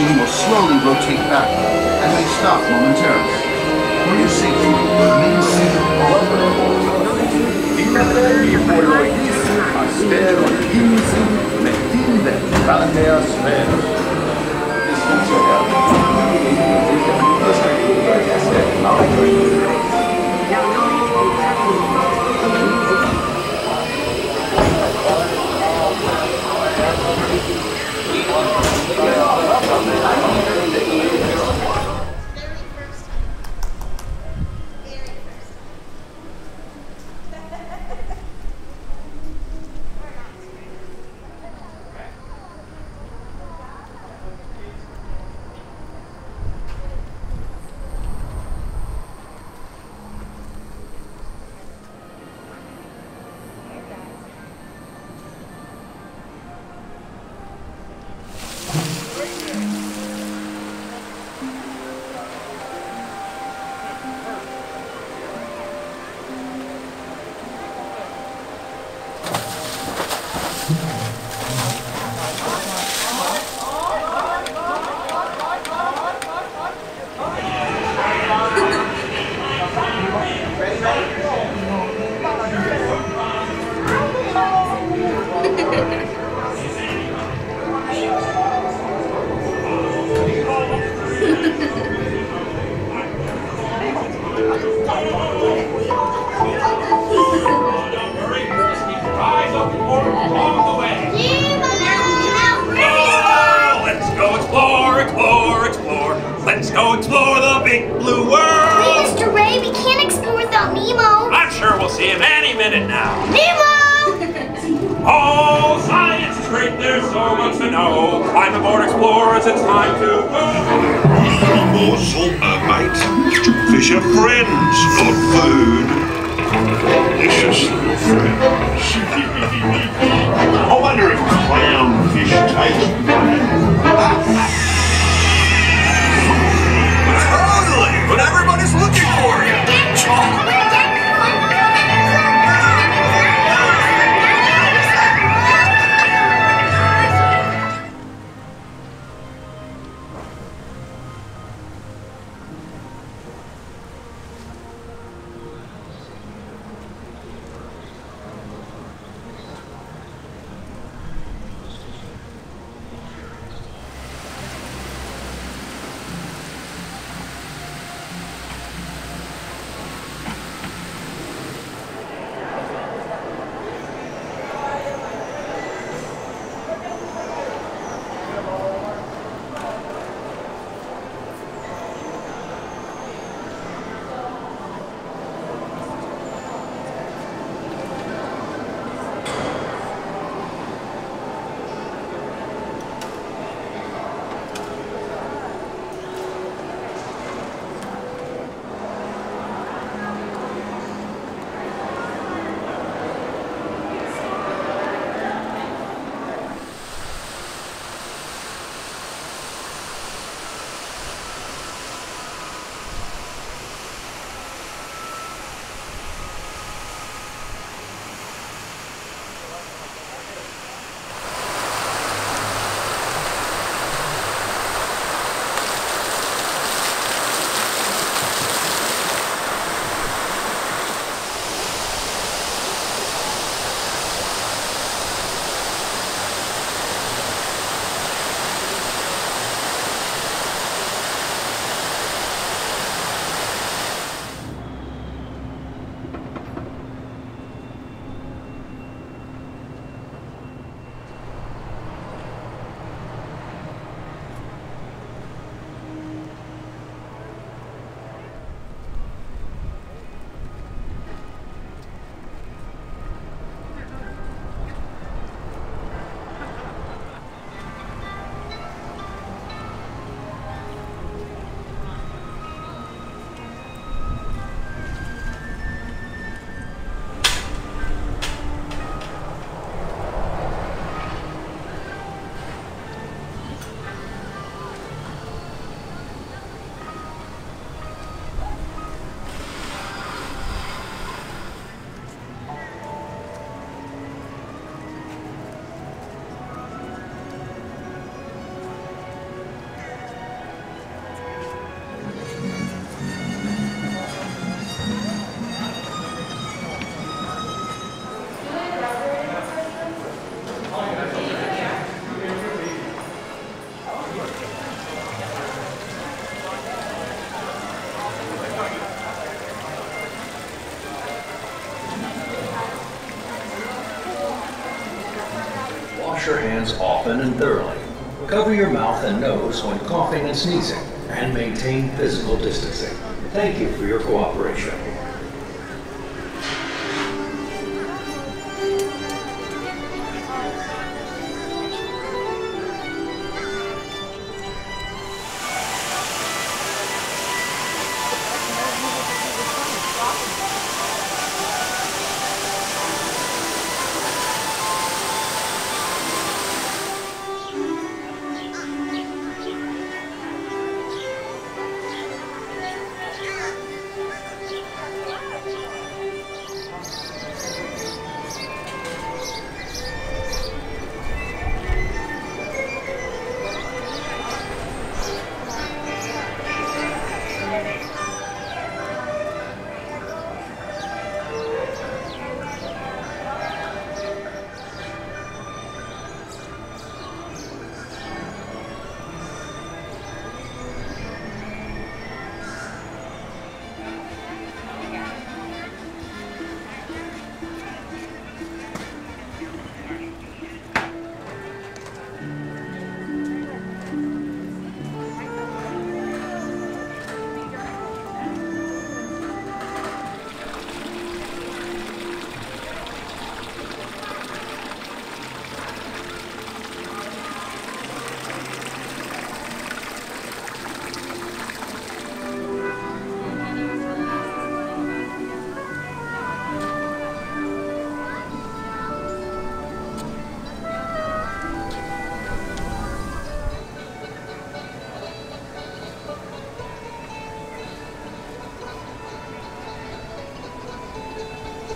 time machine will slowly rotate back and may stop momentarily. For your safety, remain seated while Very sure we'll see him any minute now. Nemo! Oh, science is great, there's so much to know. Climb aboard, explorers, it's time to go. More salt, mate. Fish are friends, not food. Delicious little friends. I wonder if clownfish taste Totally! But everybody's looking for hands often and thoroughly. Cover your mouth and nose when coughing and sneezing, and maintain physical distancing. Thank you for your cooperation.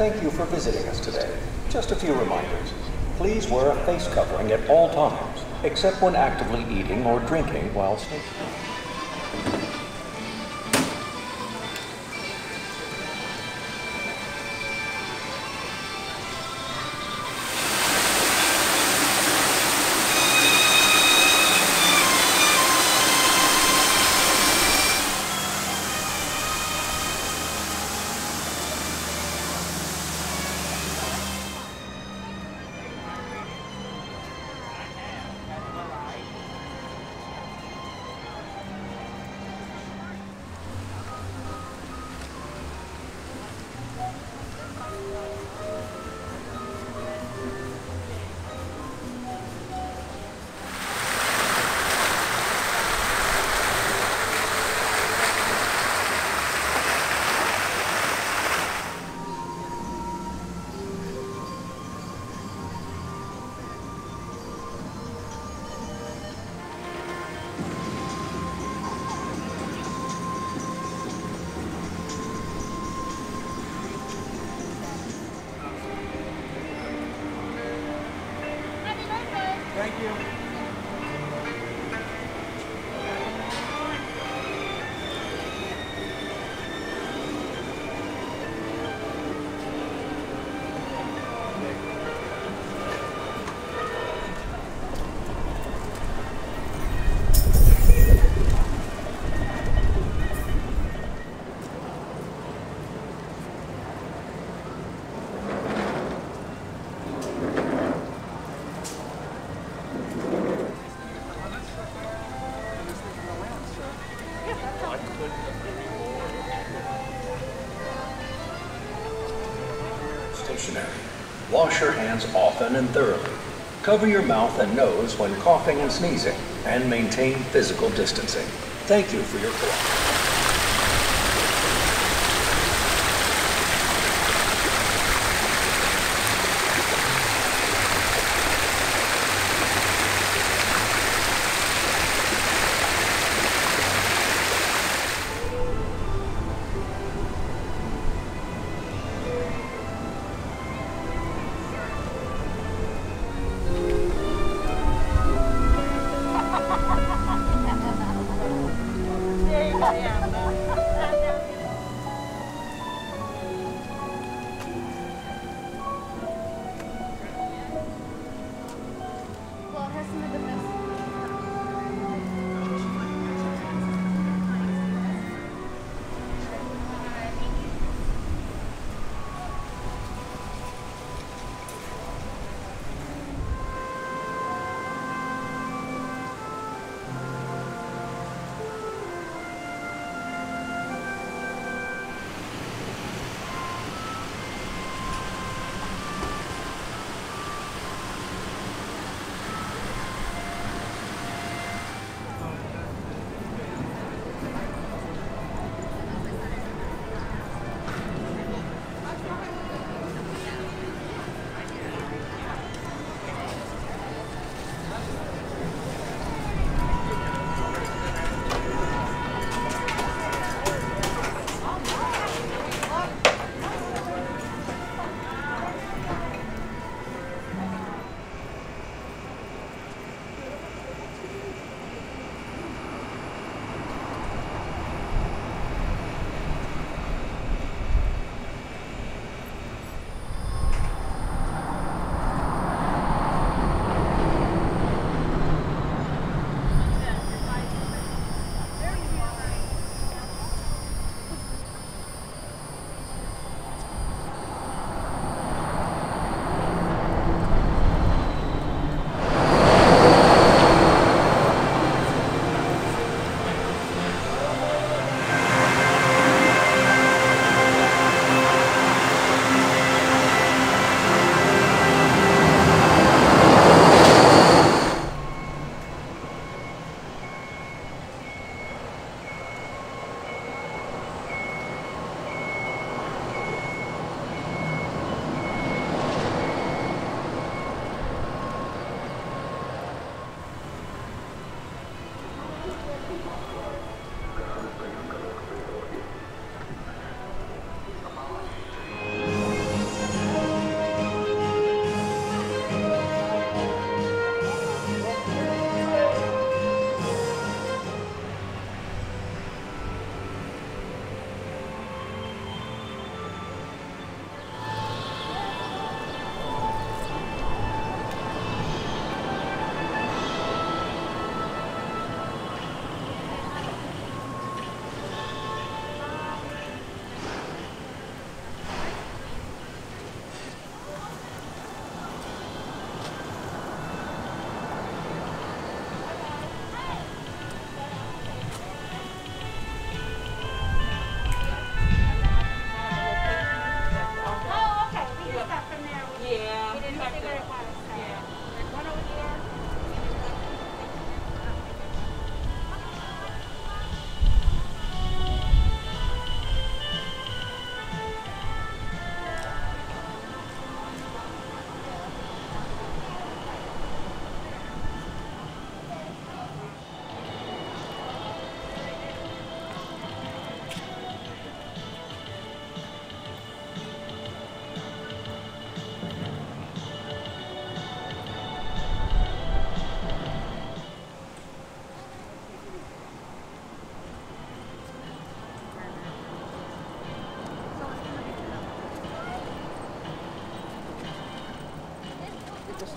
Thank you for visiting us today. Just a few reminders. Please wear a face covering at all times, except when actively eating or drinking while stationary. Wash your hands often and thoroughly. Cover your mouth and nose when coughing and sneezing, and maintain physical distancing. Thank you for your cooperation.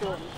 Storm.